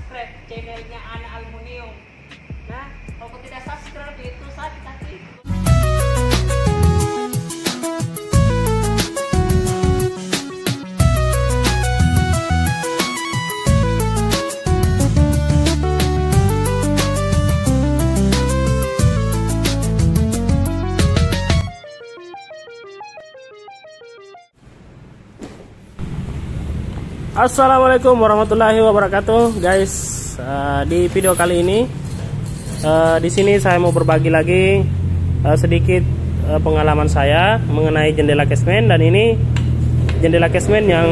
subscribe channelnya Ana Aluminium. Nah, kalau tidak subscribe itu sakit hati. Assalamualaikum warahmatullahi wabarakatuh, guys. Uh, di video kali ini, uh, di sini saya mau berbagi lagi uh, sedikit pengalaman saya mengenai jendela casement dan ini jendela casement yang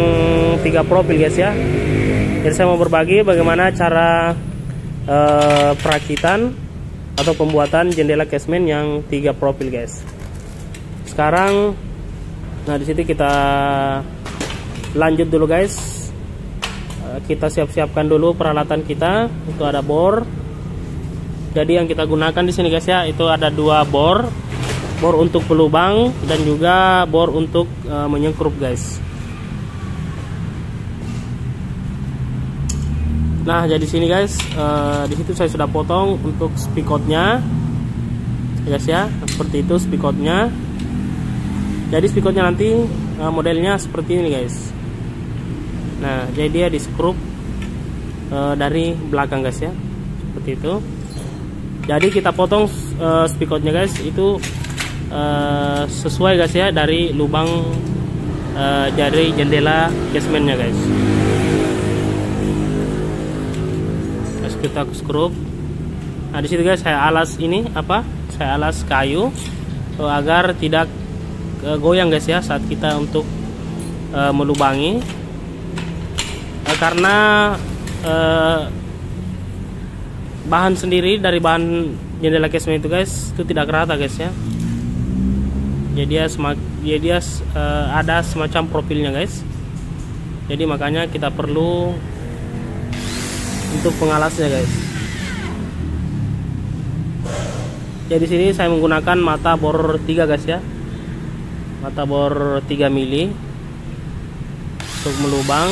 tiga profil, guys ya. Jadi saya mau berbagi bagaimana cara perakitan atau pembuatan jendela casement yang tiga profil, guys. Sekarang, nah di sini kita lanjut dulu, guys kita siap-siapkan dulu peralatan kita. Itu ada bor. Jadi yang kita gunakan di sini guys ya itu ada dua bor. Bor untuk pelubang dan juga bor untuk uh, menyengkrup guys. Nah jadi sini guys uh, di situ saya sudah potong untuk spikotnya. Guys ya seperti itu spikotnya. Jadi spikotnya nanti uh, modelnya seperti ini guys nah jadi dia di skrup uh, dari belakang guys ya. Seperti itu. Jadi kita potong uh, spikotnya guys itu uh, sesuai guys ya dari lubang uh, dari jendela casementnya guys. Terus kita skrup nah di situ guys saya alas ini apa saya alas kayu agar tidak goyang guys ya saat kita untuk uh, melubangi karena uh, bahan sendiri dari bahan jendela casement itu guys itu tidak rata guys ya. Jadi dia semak dia dia uh, ada semacam profilnya guys. Jadi makanya kita perlu untuk pengalasnya guys. Jadi sini saya menggunakan mata bor 3 guys ya. Mata bor 3 mili untuk melubang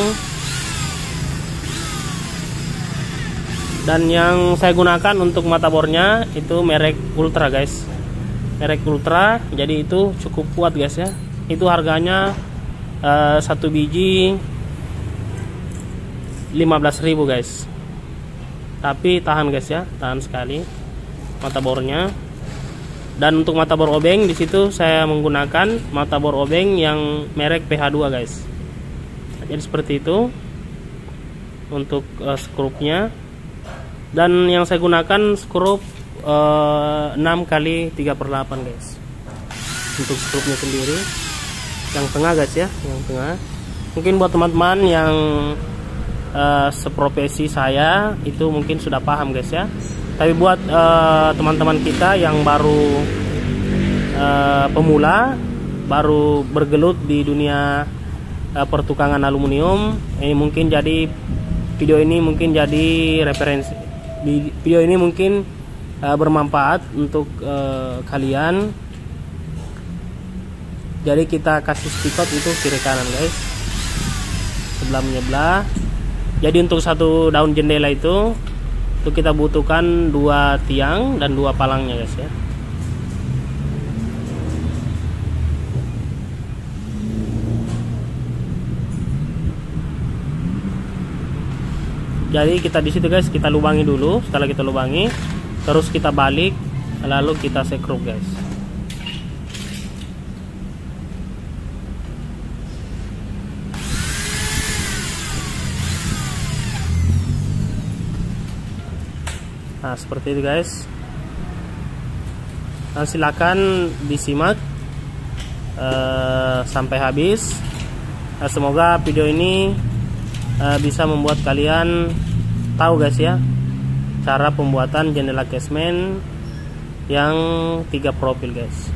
dan yang saya gunakan untuk mata bornya itu merek Ultra guys. Merek Ultra jadi itu cukup kuat guys ya. Itu harganya uh, satu biji 15.000 guys. Tapi tahan guys ya. Tahan sekali mata bornya. Dan untuk mata bor obeng di situ saya menggunakan mata bor obeng yang merek PH2 guys. Jadi seperti itu untuk uh, skrupnya dan yang saya gunakan skrup uh, 6 kali 3 per 8 guys. Untuk skrupnya sendiri. Yang tengah guys ya. Yang tengah. Mungkin buat teman-teman yang uh, seprofesi saya itu mungkin sudah paham guys ya. Tapi buat eh, teman-teman uh, kita yang baru uh, pemula baru bergelut di dunia uh, pertukangan aluminium ini mungkin jadi video ini mungkin jadi referensi video ini mungkin uh, bermanfaat untuk uh, kalian. Jadi kita kasih spikot itu kiri kanan guys. Sebelah menyebelah. Jadi untuk satu daun jendela itu itu kita butuhkan dua tiang dan dua palangnya guys ya jadi kita di situ guys kita lubangi dulu. Setelah kita lubangi terus kita balik lalu kita sekrup guys. Nah seperti itu guys. Nah silakan disimak uh, sampai habis. Nah, semoga video ini uh, bisa membuat kalian tahu guys ya cara pembuatan jendela casement yang tiga profil guys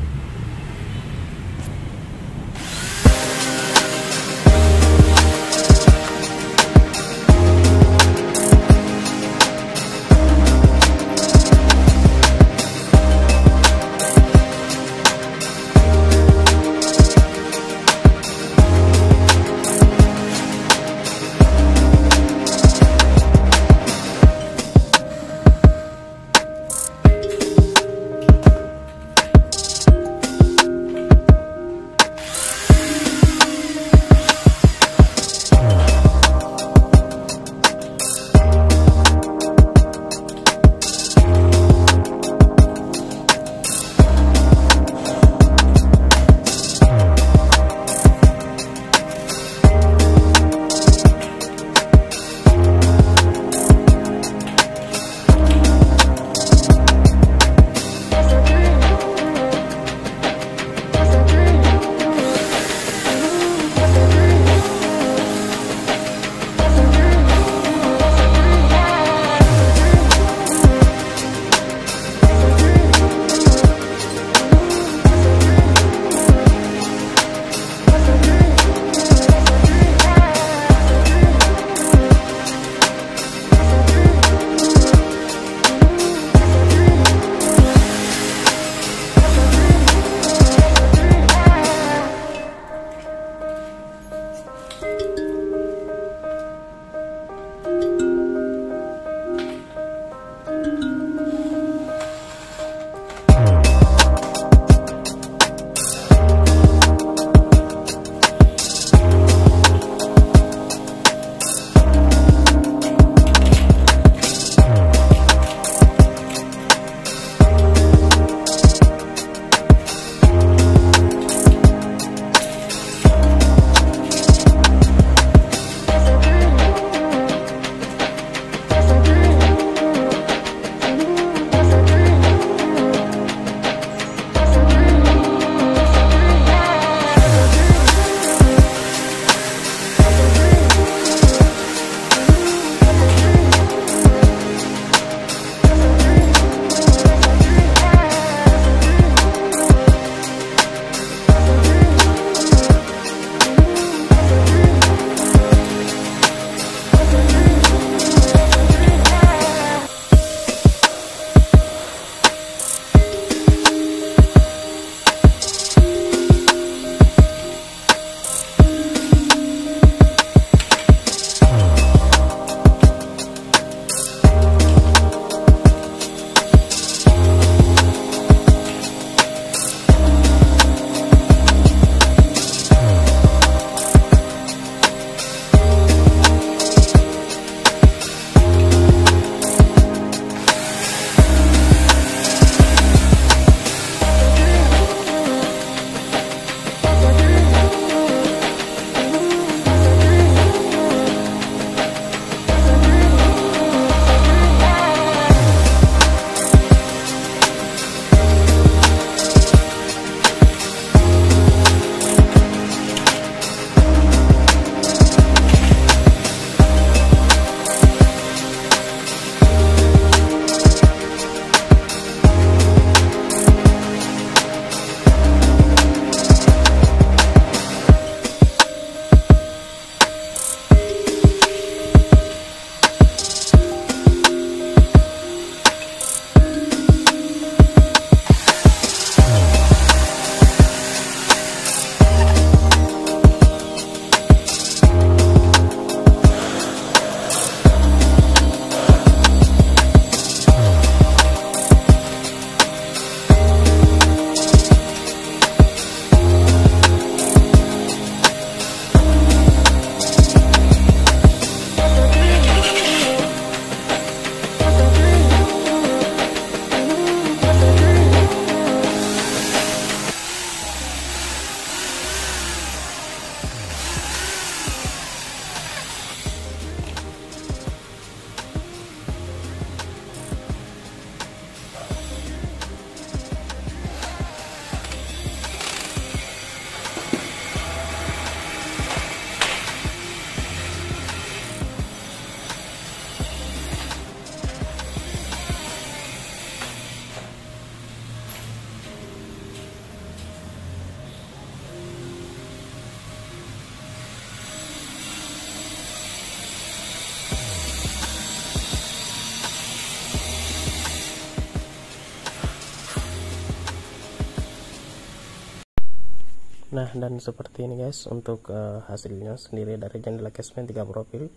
nah dan seperti ini guys untuk uh, hasilnya sendiri dari jendela casement 3 profil.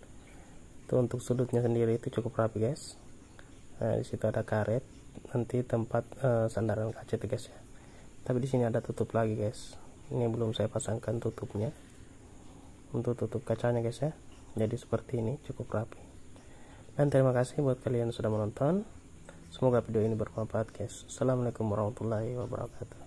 Itu untuk sudutnya sendiri itu cukup rapi guys. Nah di situ ada karet. Nanti tempat uh, sandaran kaca itu guys ya. Tapi di sini ada tutup lagi guys. Ini belum saya pasangkan tutupnya. Untuk tutup kacanya guys ya. Jadi seperti ini cukup rapi. Dan terima kasih buat kalian yang sudah menonton. Semoga video ini bermanfaat guys. Assalamualaikum warahmatullahi wabarakatuh